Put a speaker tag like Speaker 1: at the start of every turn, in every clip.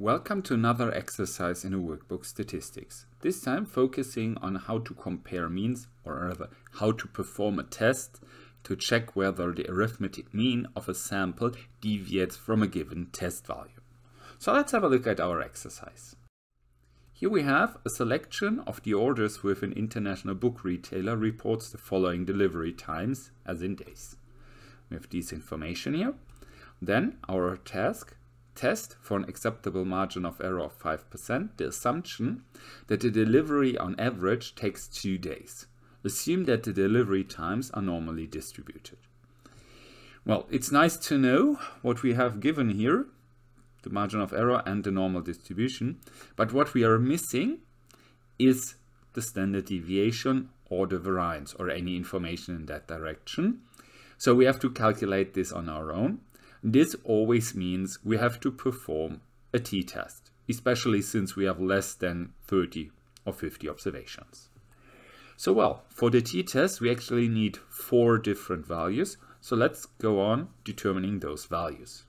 Speaker 1: Welcome to another exercise in a workbook statistics. This time focusing on how to compare means or rather how to perform a test to check whether the arithmetic mean of a sample deviates from a given test value. So let's have a look at our exercise. Here we have a selection of the orders with an international book retailer reports the following delivery times as in days. We have this information here. Then our task test for an acceptable margin of error of 5%, the assumption that the delivery on average takes two days. Assume that the delivery times are normally distributed. Well, it's nice to know what we have given here, the margin of error and the normal distribution, but what we are missing is the standard deviation or the variance or any information in that direction. So we have to calculate this on our own. This always means we have to perform a t-test, especially since we have less than 30 or 50 observations. So well, for the t-test we actually need four different values, so let's go on determining those values.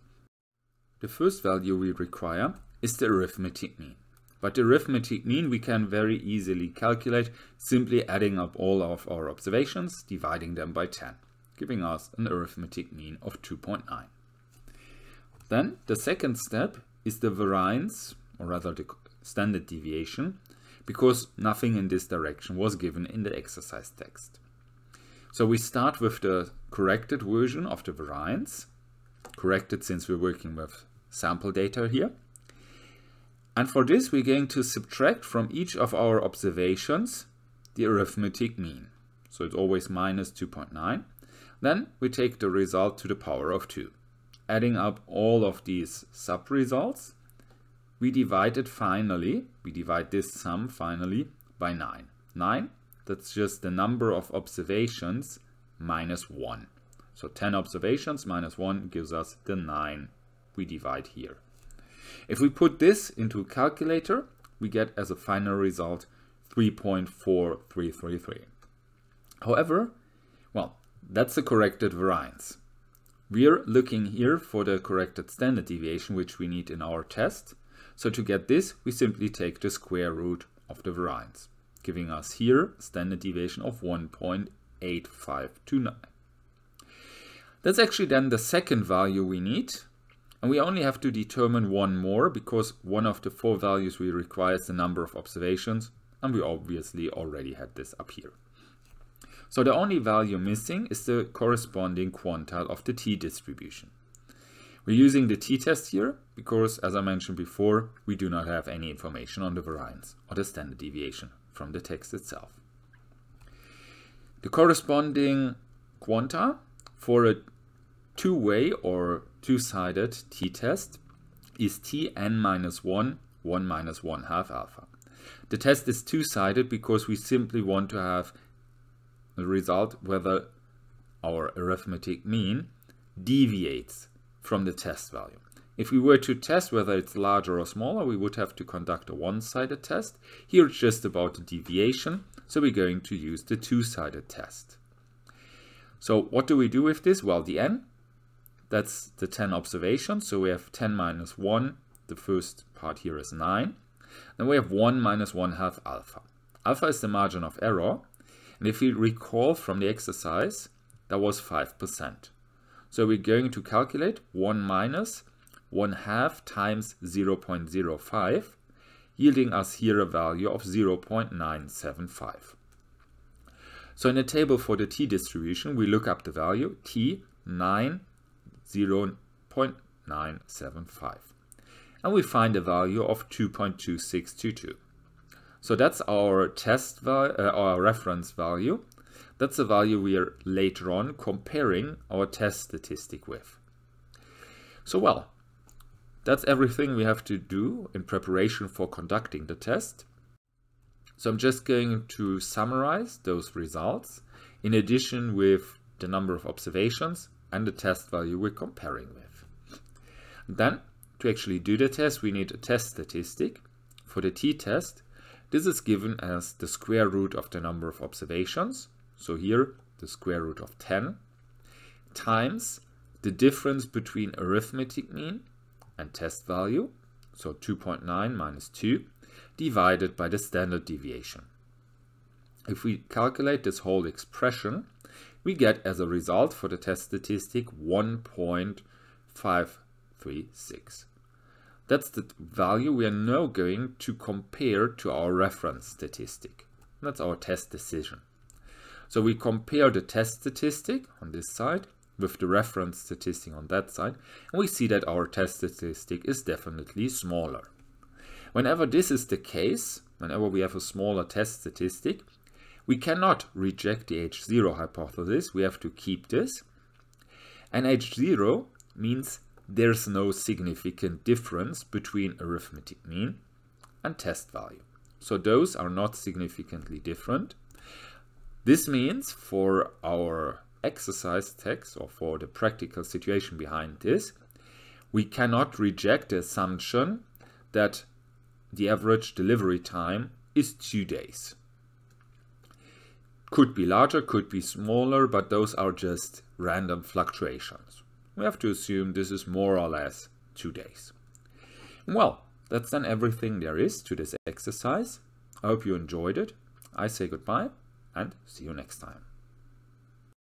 Speaker 1: The first value we require is the arithmetic mean. But the arithmetic mean we can very easily calculate simply adding up all of our observations, dividing them by 10, giving us an arithmetic mean of 2.9. Then the second step is the variance, or rather the standard deviation, because nothing in this direction was given in the exercise text. So we start with the corrected version of the variance, corrected since we're working with sample data here. And for this, we're going to subtract from each of our observations the arithmetic mean. So it's always minus 2.9. Then we take the result to the power of 2 adding up all of these sub-results, we divide it finally, we divide this sum finally by 9. 9, that's just the number of observations minus 1. So 10 observations minus 1 gives us the 9 we divide here. If we put this into a calculator, we get as a final result 3.4333. However, well, that's the corrected variance. We're looking here for the corrected standard deviation, which we need in our test. So to get this, we simply take the square root of the variance, giving us here standard deviation of 1.8529. That's actually then the second value we need. And we only have to determine one more because one of the four values we require is the number of observations. And we obviously already had this up here. So the only value missing is the corresponding quantile of the t-distribution. We're using the t-test here because, as I mentioned before, we do not have any information on the variance or the standard deviation from the text itself. The corresponding quantile for a two-way or two-sided t-test is tn minus 1, 1 minus 1 half alpha. The test is two-sided because we simply want to have result whether our arithmetic mean deviates from the test value. If we were to test whether it's larger or smaller, we would have to conduct a one-sided test. Here it's just about the deviation, so we're going to use the two-sided test. So what do we do with this? Well, the n, that's the 10 observations, so we have 10 minus 1, the first part here is 9. Then we have 1 minus 1 half alpha. Alpha is the margin of error, and if we recall from the exercise, that was 5%. So we're going to calculate 1 minus 1 half times 0.05, yielding us here a value of 0.975. So in the table for the t-distribution, we look up the value t 9.975. And we find a value of 2.2622. So that's our test value, uh, our reference value. That's the value we are later on comparing our test statistic with. So well, that's everything we have to do in preparation for conducting the test. So I'm just going to summarize those results in addition with the number of observations and the test value we're comparing with. Then to actually do the test, we need a test statistic. For the t-test, this is given as the square root of the number of observations, so here the square root of 10, times the difference between arithmetic mean and test value, so 2.9 minus 2, divided by the standard deviation. If we calculate this whole expression, we get as a result for the test statistic 1.536. That's the value we are now going to compare to our reference statistic. That's our test decision. So we compare the test statistic on this side with the reference statistic on that side, and we see that our test statistic is definitely smaller. Whenever this is the case, whenever we have a smaller test statistic, we cannot reject the H0 hypothesis, we have to keep this. And H0 means there's no significant difference between arithmetic mean and test value. So those are not significantly different. This means for our exercise text or for the practical situation behind this, we cannot reject the assumption that the average delivery time is two days. Could be larger, could be smaller, but those are just random fluctuations. We have to assume this is more or less two days. Well, that's then everything there is to this exercise. I hope you enjoyed it. I say goodbye and see you next time.